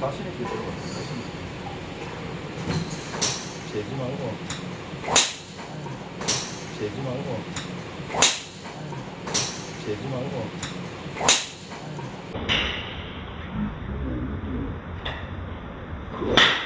자신 있게 들어. 재지 말고. 재지 말고. 재지 말고. Cool.